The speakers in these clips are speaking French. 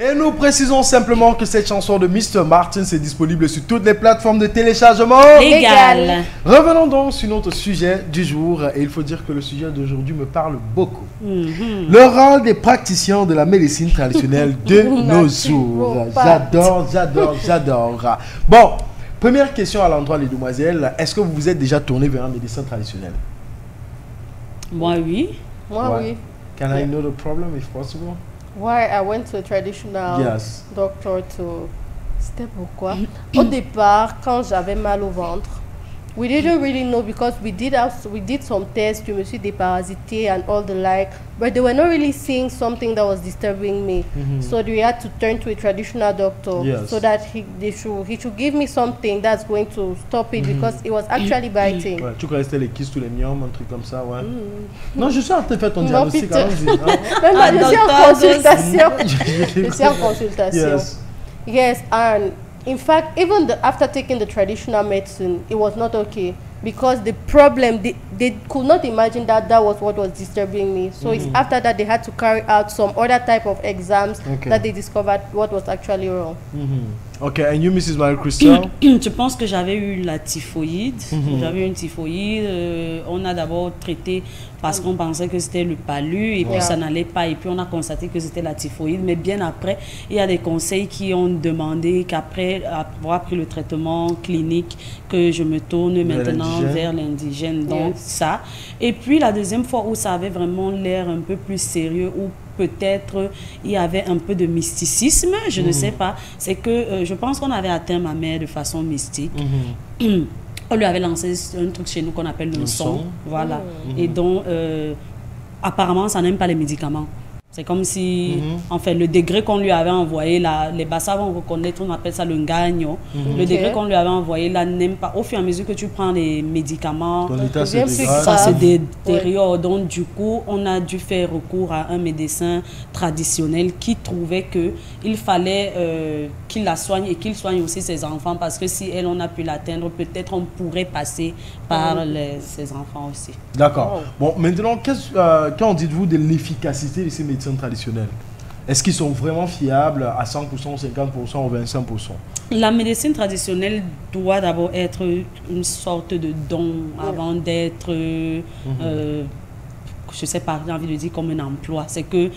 Et nous précisons simplement que cette chanson de Mr. Martin est disponible sur toutes les plateformes de téléchargement Légal. Revenons donc sur notre sujet du jour. Et il faut dire que le sujet d'aujourd'hui me parle beaucoup. Mhm. Le rôle des praticiens de la médecine traditionnelle de nos jours. J'adore, j'adore, j'adore. Bon, première question à l'endroit des demoiselles. Est-ce que vous vous êtes déjà tourné vers un médecin traditionnel? Moi, oui. Moi, Ouais. oui. Can I know the problem if possible? Why I went to a traditional Yes. doctor to... C'était pourquoi Au départ, quand j'avais mal au ventre, we didn't really know because we did have, we did some tests, to see the déparasité and all the like, but they were not really seeing something that was disturbing me. So we had to turn to a traditional doctor Yes. so that he, they should, he should give me something that's going to stop it because it was actually biting. Ouais, tu connais les kystes ou les myomes, un truc comme ça, ouais. Non, je suis en train de faire ton Non, diagnostic. putain. allons-y, hein. Même Ah, je suis en consultation. Je Je suis en consultation. Yes. Yes, and in fact, even the, after taking the traditional medicine, it was not okay because the problem they, they could not imagine that that was what was disturbing me. So it's mm-hmm. after that they had to carry out some other type of exams Okay. that they discovered what was actually wrong. Mm-hmm. Ok, and you, Mrs. Marie Christian? Je pense que j'avais eu la typhoïde. Mhm. J'avais eu une typhoïde. euh, on a d'abord traité parce qu'on pensait que c'était le palu et puis ça n'allait pas. Et puis on a constaté que c'était la typhoïde. Mais bien après, il y a des conseils qui ont demandé qu'après avoir pris le traitement clinique, que je me tourne maintenant vers l'indigène. Donc Yes. ça. Et puis la deuxième fois où ça avait vraiment l'air un peu plus sérieux, où peut-être il y avait un peu de mysticisme, je ne sais pas, c'est que euh, je pense qu'on avait atteint ma mère de façon mystique. On lui avait lancé un truc chez nous qu'on appelle le, Le son. son. Voilà. Et donc, euh, apparemment, ça n'aime pas les médicaments. C'est comme si, en fait, le degré qu'on lui avait envoyé, là, les Bassa vont reconnaître, on appelle ça le gagno. Le Ok. degré qu'on lui avait envoyé là n'aime pas. Au fur et à mesure que tu prends les médicaments, Ton état se Bien plus dégrade. ça se détériore. Donc, du coup, on a dû faire recours à un médecin traditionnel qui trouvait que il fallait euh, qu'il la soigne et qu'il soigne aussi ses enfants parce que si elle, on a pu l'atteindre, peut-être on pourrait passer par les- ses enfants aussi. D'accord. Bon, maintenant, euh, qu'en dites-vous de l'efficacité de ces médecins traditionnels. Est-ce qu'ils sont vraiment fiables à 100%, 50% ou 25% La médecine traditionnelle doit d'abord être une sorte de don avant d'être, euh, euh, je sais pas, j'ai envie de dire comme un emploi. C'est que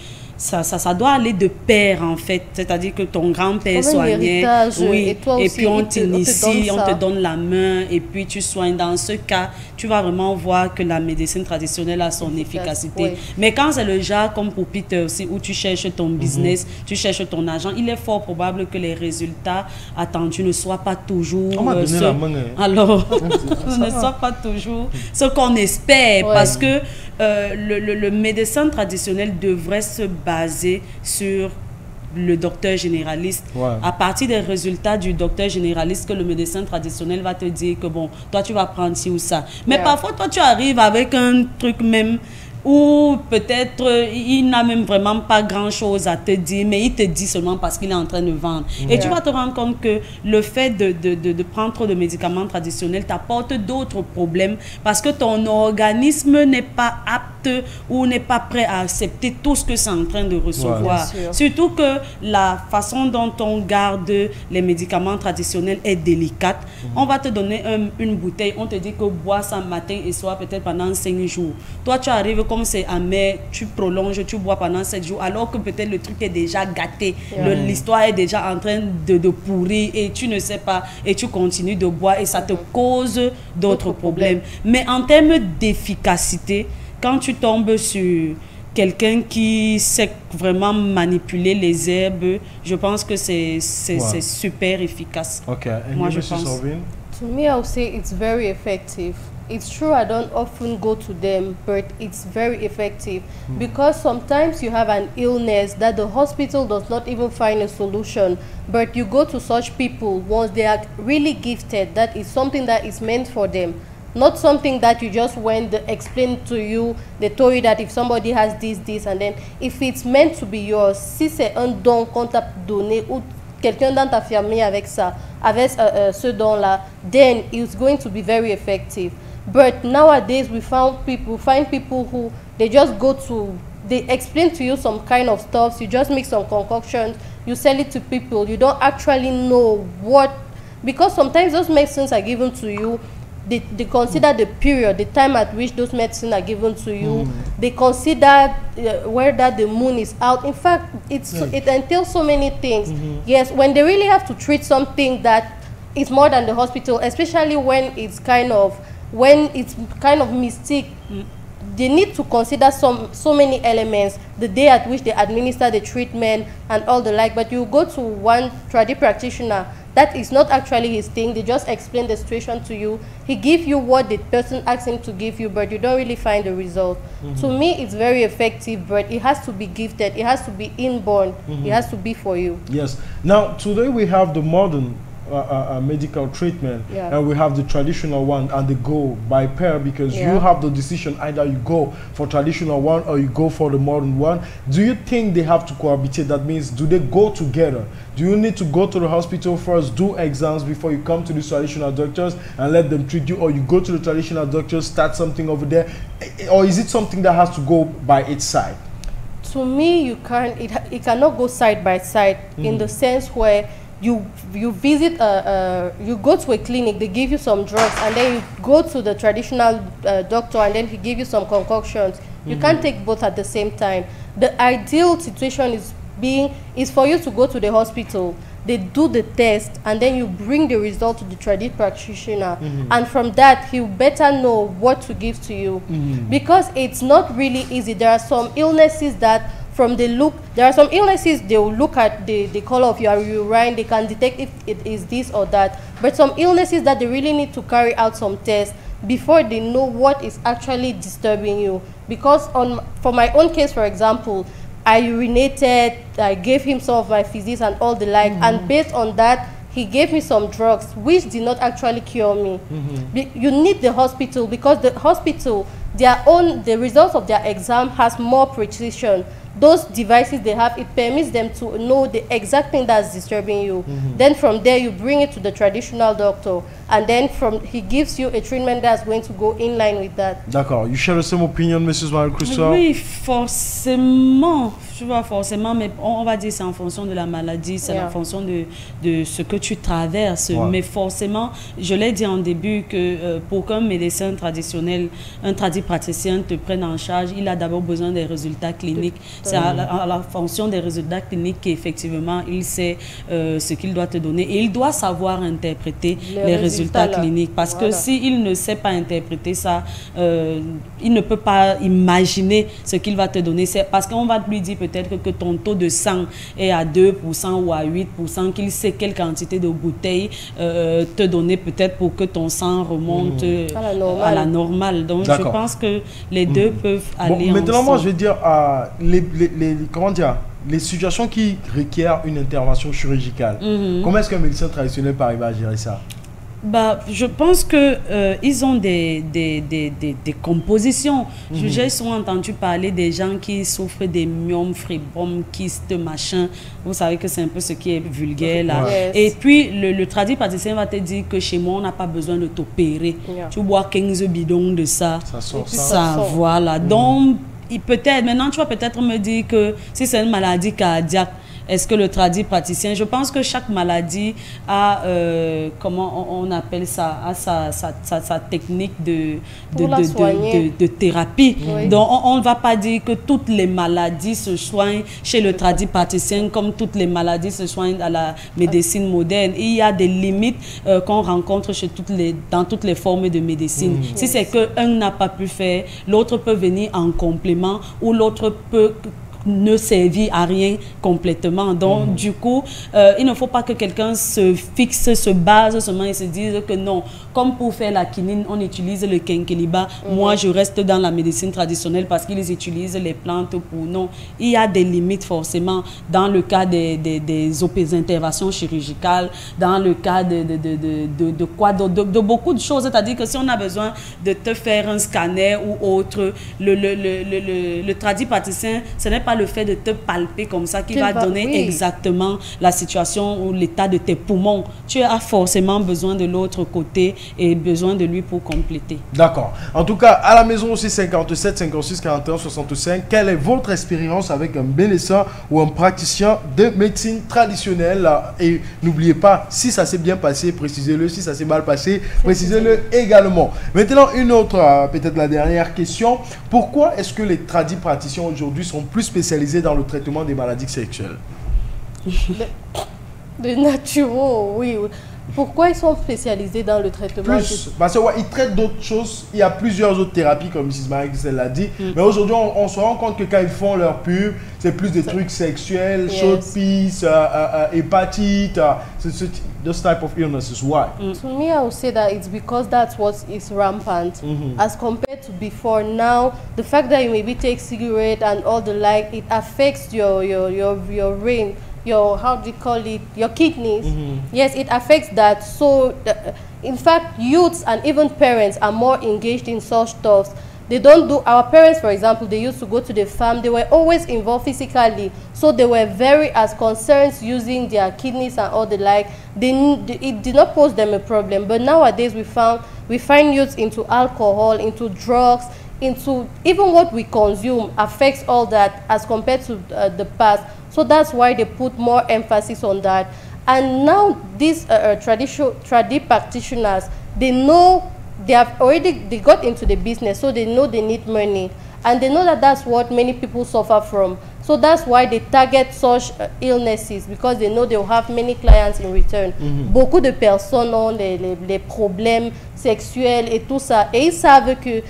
ça, ça, ça doit aller de pair en fait. C'est-à-dire que ton grand-père soignait. héritage, Oui, et toi et aussi, puis on on t'initie, donne on ça. te donne la main et puis tu soignes. Dans ce cas, tu vas vraiment voir que la médecine traditionnelle a son efficacité. oui. Mais quand c'est le genre comme pour Peter aussi, où tu cherches ton business, tu cherches ton argent, il est fort probable que les résultats attendus ne soient pas toujours. On m'a euh, donné ceux- la main, hein. Alors, ne soient pas toujours ce qu'on espère. Ouais. Parce que euh, le, le- le médecin traditionnel devrait se baser sur le docteur généraliste. Ouais. À partir des résultats du docteur généraliste, que le médecin traditionnel va te dire que bon, toi tu vas prendre ci ou ça. Mais Yeah. parfois, toi tu arrives avec un truc même où peut-être euh, il n'a même vraiment pas grand-chose à te dire, mais il te dit seulement parce qu'il est en train de vendre. Et tu vas te rendre compte que le fait de, de, de, de prendre trop de médicaments traditionnels t'apporte d'autres problèmes parce que ton organisme n'est pas apte ou n'est pas prêt à accepter tout ce que c'est en train de recevoir. Surtout que la façon dont on garde les médicaments traditionnels est délicate. On va te donner un- une bouteille, on te dit que bois ça matin et soir peut-être pendant 5 jours. Toi, tu arrives comme c'est amer, tu prolonges, tu bois pendant 7 jours, alors que peut-être le truc est déjà gâté. L'histoire est déjà en train de, de pourrir et tu ne sais pas et tu continues de boire et ça te cause d'autres D'autres problèmes. problèmes. Mais en termes d'efficacité, quand tu tombes sur quelqu'un qui sait vraiment manipuler les herbes, je pense que c'est super efficace. Ok, and Moi, you, je Mrs. pense. Alvin To me, I would say it's very effective. It's true I don't often go to them, but it's very effective because sometimes you have an illness that the hospital does not even find a solution, but you go to such people once they are really gifted. That is something that is meant for them. Not something that you just went explained to you. They told you that if somebody has this, this, and then if it's meant to be yours, si c'est un don qu'on donné ou quelqu'un dans ta famille avec ça, avec euh, euh, ce don-là, then it's going to be very effective. But nowadays we found people, find people who they just go to, they explain to you some kind of stuff. You just make some concoctions, you sell it to people. You don't actually know what, because sometimes those medicines are given to you. They, they consider the period, the time at which those medicines are given to you. They consider uh, whether the moon is out. In fact, it's it entails so many things. Yes, when they really have to treat something that is more than the hospital, especially when it's kind of when it's kind of mystic they need to consider some so many elements the day at which they administer the treatment and all the like but you go to one tradi practitioner that is not actually his thing. They just explain the situation to you. He give you what the person asked him to give you but you don't really find the result. Mm-hmm. To me it's very effective but it has to be gifted. It has to be inborn. It mm-hmm. has to be for you. Yes. Now, today we have the modern uh, uh, medical treatment, Yeah. and we have the traditional one, and they go by pair because you have the decision either you go for traditional one or you go for the modern one. Do you think they have to cohabitate? That means, do they go together? Do you need to go to the hospital first, do exams before you come to the traditional doctors and let them treat you, or you go to the traditional doctors, start something over there, Eh, or is it something that has to go by its side? to me you can't it, it cannot go side by side in the sense where you you visit a, you go to a clinic they give you some drugs and then you go to the traditional uh, doctor and then he give you some concoctions. You can't mm. take both at the same time. The ideal situation is being is for you to go to the hospital. They do the test and then you bring the result to the traditional practitioner. Mm-hmm. And from that he'll better know what to give to you. Mm-hmm. Because it's not really easy. There are some illnesses that from the look there are some illnesses they will look at the the color of your urine they can detect if it is this or that but some illnesses that they really need to carry out some tests before they know what is actually disturbing you because on for my own case for example I urinated, I gave him some of my physics and all the like, and mm-hmm. based on that, he gave me some drugs which did not actually cure me. Mm-hmm. Be- you need the hospital because the hospital, their own, the results of their exam has more precision. Those devices they have, it permits them to know the exact thing that's disturbing you. Then from there, you bring it to the traditional doctor, and then from he gives you a treatment that's going to go in line with that. D'accord. You share the same opinion, Mrs. Marie-Christophe? Oui, forcément. Tu vois, forcément, mais on, on va dire c'est en fonction de la maladie, c'est Yeah. en fonction de, de ce que tu traverses. Ouais. Mais forcément, je l'ai dit en début que euh, pour qu'un médecin traditionnel, un tradipraticien te prenne en charge, il a d'abord besoin des résultats cliniques. C'est à, la- à la fonction des résultats cliniques qu'effectivement, il sait euh, ce qu'il doit te donner. Et il doit savoir interpréter Les les, résultats, cliniques. Parce Voilà. que s'il ne sait pas interpréter ça, euh, il ne peut pas imaginer ce qu'il va te donner. C'est parce qu'on va lui dire peut-être que, que ton taux de sang est à 2% ou à 8%, qu'il sait quelle quantité de bouteilles euh, te donner peut-être pour que ton sang remonte euh, À la normale. à la normale. Donc je pense que les deux peuvent Bon, aller maintenant, moi, je vais dire, euh, les, les, les- comment dire, les situations qui requièrent une intervention chirurgicale. Mhm. Comment est-ce qu'un médecin traditionnel peut arriver à gérer ça? Bah, je pense que euh, ils ont des, des, des, des, des compositions. Je- J'ai souvent entendu parler des gens qui souffrent des myomes, fibromes, kystes, machin. Vous savez que c'est un peu ce qui est vulgaire là. Yes. Et puis le, le tradit praticien va te dire que chez moi on n'a pas besoin de t'opérer. Yeah. Tu bois 15 bidons de ça. Ça sort puis ça. ça Ça, sort. voilà. Donc, il peut-être, maintenant, tu vas peut-être me dire que si c'est une maladie cardiaque, est-ce que le tradit praticien, je pense que chaque maladie a, euh, comment on, on appelle ça, a sa, sa, sa, sa technique de, de, thérapie. Oui. Donc, on ne va pas dire que toutes les maladies se soignent chez le tradit praticien comme toutes les maladies se soignent à la médecine moderne. Il y a des limites euh, qu'on rencontre chez toutes les, dans toutes les formes de médecine. Si c'est qu'un n'a pas pu faire, l'autre peut venir en complément ou l'autre peut ne servir à rien complètement. Donc, du coup, euh, il ne faut pas que quelqu'un se fixe, se base seulement et se dise que non, comme pour faire la quinine, on utilise le quinquiliba. Moi, je reste dans la médecine traditionnelle parce qu'ils utilisent les plantes pour non. Il y a des limites forcément dans le cas des, des, des opé- interventions chirurgicales, dans le cas de, de, de, de, quoi, beaucoup de choses. C'est-à-dire que si on a besoin de te faire un scanner ou autre, le, le, le, le, le, ce n'est pas pas le fait de te palper comme ça qui va va- donner oui. exactement la situation ou l'état de tes poumons. Tu as forcément besoin de l'autre côté et besoin de lui pour compléter. D'accord. En tout cas, à la maison aussi 57, 56, 41, 65. Quelle est votre expérience avec un médecin ou un praticien de médecine traditionnelle? Et n'oubliez pas, si ça s'est bien passé, précisez-le. Si ça s'est mal passé, précisez-le également. Maintenant, une autre, euh, peut-être la dernière question. Pourquoi est-ce que les tradis praticiens aujourd'hui sont plus spécialisés dans le traitement des maladies sexuelles De naturaux, oui. oui. Pourquoi ils sont spécialisés dans le traitement Plus, parce qu'ils ouais, traitent d'autres choses. Il y a plusieurs autres thérapies, comme Mrs. Marie l'a dit. Mais aujourd'hui, on, on se rend compte que quand ils font leur pub, c'est plus des trucs sexuels, Yes. short piece, euh, euh, euh, hépatite, euh, those type of illnesses. Why? To me, I would say that it's because that's what is rampant. As compared to before, now the fact that you maybe take cigarette and all the like, it affects your your your your brain, your how do you call it, your kidneys. Yes, it affects that. So, in fact, youths and even parents are more engaged in such stuff. They don't do our parents, for example, they used to go to the farm. They were always involved physically, so they were very as concerns using their kidneys and all the like. They it did not pose them a problem. But nowadays we found we find youths into alcohol, into drugs, into even what we consume affects all that as compared to uh, the past. So that's why they put more emphasis on that. And now these uh, uh, traditional tradi practitioners, they know they have already they got into the business, so they know they need money, and they know that that's what many people suffer from. So that's why they target such uh, illnesses because they know they'll have many clients in return. Beaucoup de personnes ont les, les, les problèmes sexuels et tout ça, et ils savent que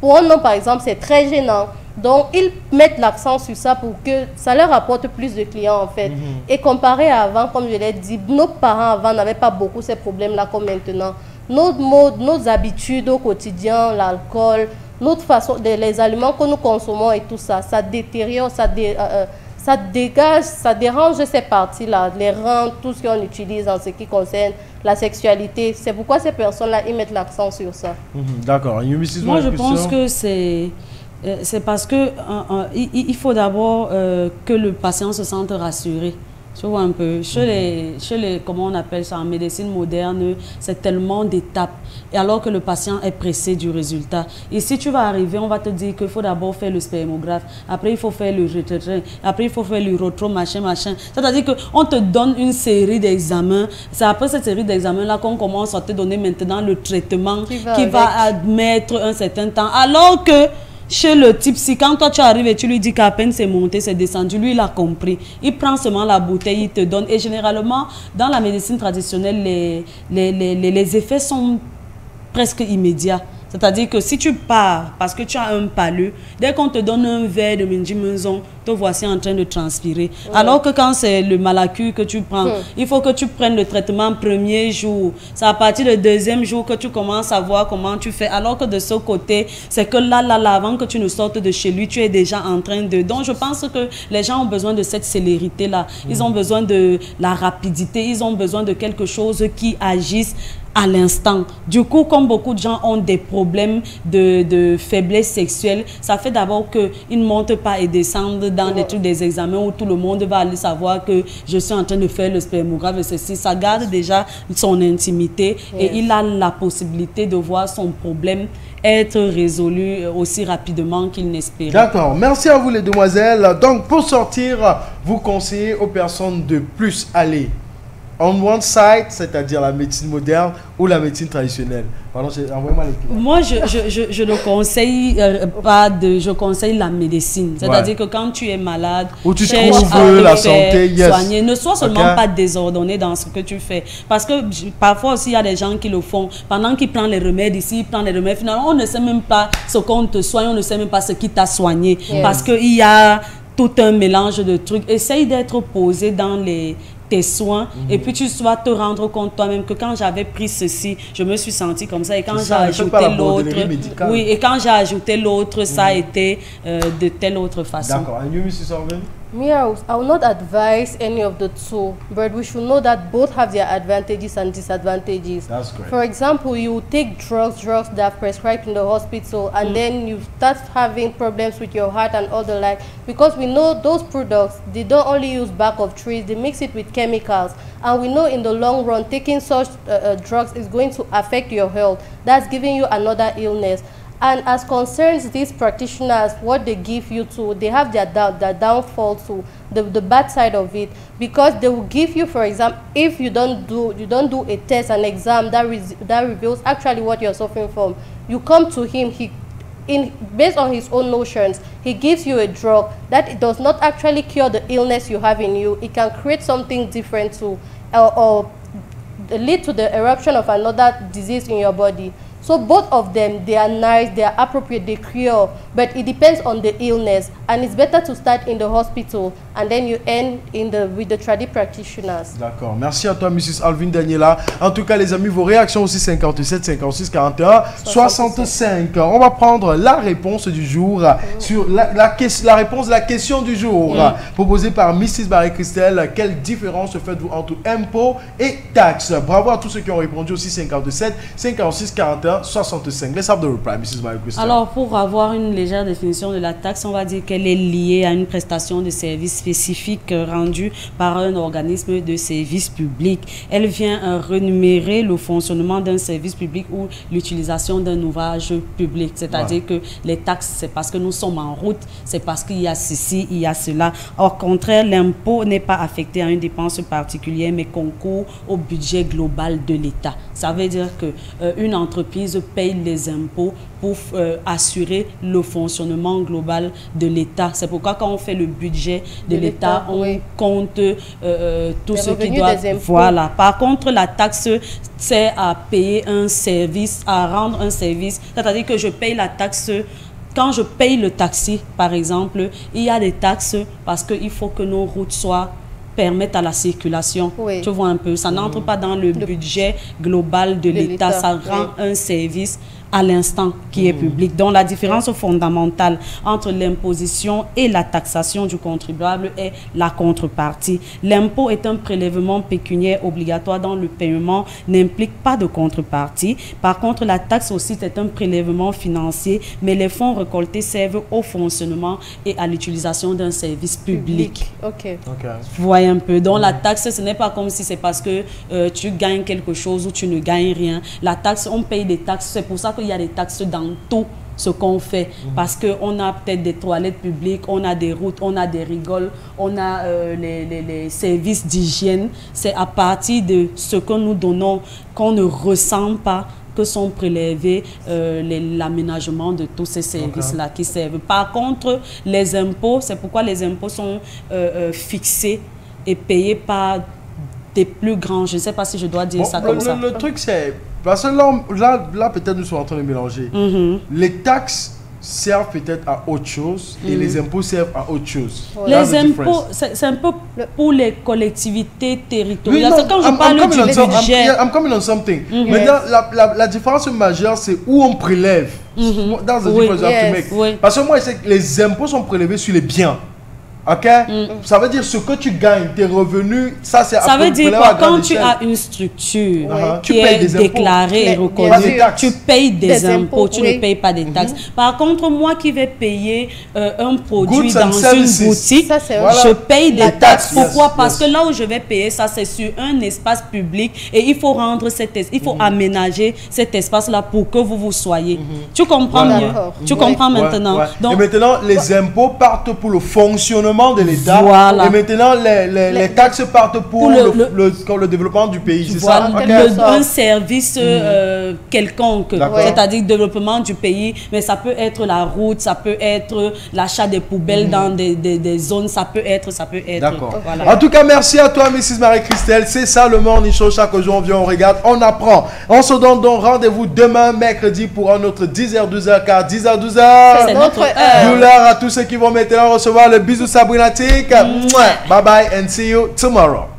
pour un homme par exemple c'est très gênant. Donc ils mettent l'accent sur ça pour que ça leur apporte plus de clients en fait. Et comparé à avant, comme je l'ai dit, nos parents avant n'avaient pas beaucoup ces problèmes-là comme maintenant. Nos modes, nos habitudes au quotidien, l'alcool, notre façon, de, les aliments que nous consommons et tout ça, ça détériore, ça, dé- euh, euh, ça dégage, ça dérange ces parties-là, les reins, tout ce qu'on utilise en ce qui concerne la sexualité. C'est pourquoi ces personnes-là, ils mettent l'accent sur ça. Mhm, D'accord. Moi, je pense que c'est c'est parce que euh, euh, il, faut d'abord euh, que le patient se sente rassuré. Tu vois un peu, chez les, chez les, comment on appelle ça, en médecine moderne, c'est tellement d'étapes. Et alors que le patient est pressé du résultat. Et si tu vas arriver, on va te dire qu'il faut d'abord faire le spermographe, après il faut faire le retrait, après il faut faire le retro, machin, machin. C'est-à-dire qu'on te donne une série d'examens. C'est après cette série d'examens-là qu'on commence à te donner maintenant le traitement Qui va qui va avec. admettre un certain temps. Alors que chez le type, si quand toi tu arrives et tu lui dis qu'à peine c'est monté, c'est descendu, lui il a compris. Il prend seulement la bouteille, il te donne. Et généralement, dans la médecine traditionnelle, les, les, les, les- effets sont presque immédiats. C'est-à-dire que si tu pars parce que tu as un palud, dès qu'on te donne un verre de Minji Menzon, te voici en train de transpirer. Alors que quand c'est le malacu que tu prends, il faut que tu prennes le traitement premier jour. C'est à partir du deuxième jour que tu commences à voir comment tu fais. Alors que de ce côté, c'est que là, là, là, avant que tu ne sortes de chez lui, tu es déjà en train de... Donc je pense que les gens ont besoin de cette célérité-là. Ils ont besoin de la rapidité. Ils ont besoin de quelque chose qui agisse à l'instant. Du coup, comme beaucoup de gens ont des problèmes de, de faiblesse sexuelle, ça fait d'abord qu'ils ne montent pas et descendent dans les trucs des examens où tout le monde va aller savoir que je suis en train de faire le spermographe et ceci. Ça garde déjà son intimité et il a la possibilité de voir son problème être résolu aussi rapidement qu'il n'espérait. D'accord. Merci à vous les demoiselles. Donc pour sortir, vous conseillez aux personnes de plus aller on one side, c'est-à-dire la médecine moderne ou la médecine traditionnelle. Pardon, envoyez-moi les clients. Moi, je, je, je, je ne conseille euh, pas de... Je conseille la médecine. C'est-à-dire Ouais. que quand tu es malade, Où tu cherche trouves à te la santé, yes. soigner. Ne sois seulement pas désordonné dans ce que tu fais. Parce que parfois aussi, il y a des gens qui le font. Pendant qu'ils prennent les remèdes ici, ils prennent les remèdes. Finalement, on ne sait même pas ce qu'on te soigne, on ne sait même pas ce qui t'a soigné. Yes. Parce qu'il y a tout un mélange de trucs. Essaye d'être posé dans les tes soins et puis tu dois te rendre compte toi-même que quand j'avais pris ceci, je me suis sentie comme ça et quand j'ai ajouté la l'autre, médicale. oui, et quand j'ai ajouté l'autre, ça a été euh, de telle autre façon. D'accord. And you, Mrs. Orvin? Me, I will, I will not advise any of the two, but we should know that both have their advantages and disadvantages. That's great. For example, you take drugs, drugs that are prescribed in the hospital, and then you start having problems with your heart and all the like. Because we know those products, they don't only use back of trees, they mix it with chemicals. And we know in the long run, taking such uh, uh, drugs is going to affect your health. That's giving you another illness. And as concerns these practitioners, what they give you to, they have their, down, their downfall to, the, the bad side of it. Because they will give you, for example, if you don't do, you don't do a test, an exam that, that reveals actually what you're suffering from, you come to him, he in based on his own notions, he gives you a drug that does not actually cure the illness you have in you. It can create something different to, or, or lead to the eruption of another disease in your body. So both of them, they are nice, they are appropriate, they cure, but it depends on the illness. And it's better to start in the hospital and then you end in the, with the practitioners. D'accord. Merci à toi, Mrs. Alvin Daniela. En tout cas, les amis, vos réactions aussi 57, 56, 41, 65. On va prendre la réponse du jour sur la, la, la, réponse de la question du jour proposée par Mrs. Barry-Christelle. Quelle différence faites-vous entre impôts et taxes? Bravo à tous ceux qui ont répondu aussi 57, 56, 41, 65. Let's have the reply, Mrs. Barry-Christelle. Alors, pour avoir une légère définition de la taxe, on va dire qu'elle est liée à une prestation de service spécifique rendue par un organisme de service public. Elle vient renumérer le fonctionnement d'un service public ou l'utilisation d'un ouvrage public. C'est-à-dire que les taxes, c'est parce que nous sommes en route, c'est parce qu'il y a ceci, il y a cela. Au contraire, l'impôt n'est pas affecté à une dépense particulière, mais concourt au budget global de l'État. Ça veut dire que euh, une entreprise paye les impôts pour euh, assurer le fonctionnement global de l'État. C'est pourquoi quand on fait le budget de, l'État, on compte euh, euh, tout ce qui doit... Voilà. Par contre, la taxe, c'est à payer un service, à rendre un service. C'est-à-dire que je paye la taxe. Quand je paye le taxi, par exemple, il y a des taxes parce qu'il faut que nos routes soient permettent à la circulation. Tu vois un peu, ça n'entre pas dans le, budget global de, l'État, ça rend un service à l'instant qui est public. Donc la différence fondamentale entre l'imposition et la taxation du contribuable est la contrepartie. L'impôt est un prélèvement pécuniaire obligatoire dont le paiement n'implique pas de contrepartie. Par contre, la taxe aussi est un prélèvement financier, mais les fonds récoltés servent au fonctionnement et à l'utilisation d'un service public. Ok. Vous voyez un peu. Donc la taxe, ce n'est pas comme si c'est parce que euh, tu gagnes quelque chose ou tu ne gagnes rien. La taxe, on paye des taxes. C'est pour ça que il y a des taxes dans tout ce qu'on fait. Mhm. Parce qu'on a peut-être des toilettes publiques, on a des routes, on a des rigoles, on a euh, les, les, services d'hygiène. C'est à partir de ce que nous donnons qu'on ne ressent pas que sont prélevés euh, l'aménagement de tous ces services-là qui servent. Par contre, les impôts, c'est pourquoi les impôts sont euh, fixés et payés par des plus grands. Je ne sais pas si je dois dire ça comme ça. Le truc, c'est parce que là, là, peut-être nous sommes en train de mélanger. Mhm. Les taxes servent peut-être à autre chose et les mhm. impôts servent à autre chose. Les impôts, c'est un peu pour les collectivités territoriales. Oui, quand je parle du budget... I'm, coming on something. Mhm. Maintenant, la, la, la, différence majeure, c'est où on prélève. Dans oui. oui. Parce que moi, je sais que les impôts sont prélevés sur les biens. Ok? Mm. Ça veut dire ce que tu gagnes, tes revenus, ça c'est Ça veut dire quoi? Quand tu as une structure qui est déclarée et reconnue, tu payes des, impôts, tu ne payes pas des mm-hmm. taxes. Par contre, moi qui vais payer euh, un produit dans une boutique, je paye des taxes. Pourquoi? Parce que là où je vais payer ça, c'est sur un espace public et il faut rendre cet il faut mm-hmm. aménager cet espace-là pour que vous vous soyez. Mm-hmm. Tu comprends mieux? Tu comprends maintenant? Donc, Et maintenant, les impôts partent pour le fonctionnement de l'État. Et maintenant, les, les, taxes partent pour, le, le, développement du pays. C'est ça? Un service euh, quelconque, c'est-à-dire le développement du pays. Mais ça peut être la route, ça peut être l'achat des poubelles mm. dans des, des, zones, ça peut être, ça peut être. D'accord. En tout cas, merci à toi, Mrs. Marie-Christelle. C'est ça le Morning Show. Chaque jour, on vient, on regarde, on apprend. On se donne donc rendez-vous demain, mercredi, pour un autre 10h, 12h, car 10h, 12h. C'est notre heure. à tous ceux qui vont maintenant recevoir le bisou Sabrina Tik. Bye bye and see you tomorrow.